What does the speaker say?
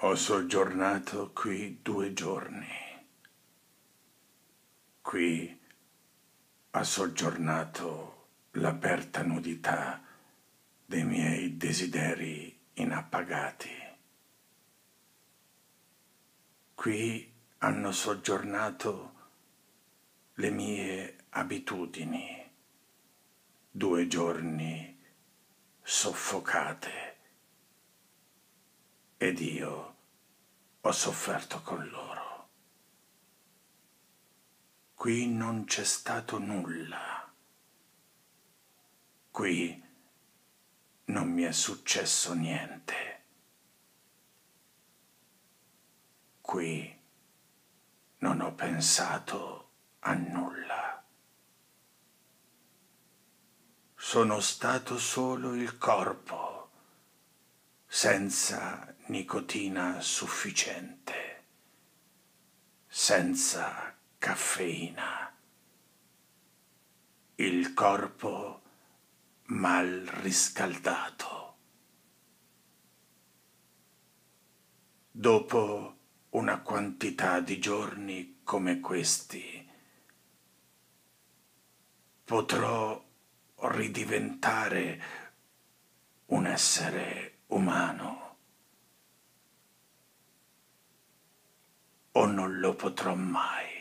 Ho soggiornato qui due giorni. Qui ha soggiornato l'aperta nudità dei miei desideri inappagati. Qui hanno soggiornato le mie abitudini, due giorni soffocate ed io ho sofferto con loro. Qui non c'è stato nulla. Qui non mi è successo niente. Qui non ho pensato a nulla. Sono stato solo il corpo, senza nicotina sufficiente, senza caffeina. Il corpo mal riscaldato. Dopo una quantità di giorni come questi, potrò ridiventare un essere umano. o non lo potrò mai.